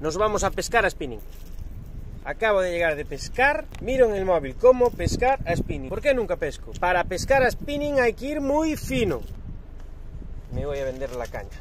nos vamos a pescar a spinning. Acabo de llegar de pescar, miro en el móvil cómo pescar a spinning. ¿Por qué nunca pesco? Para pescar a spinning hay que ir muy fino. Me voy a vender la caña.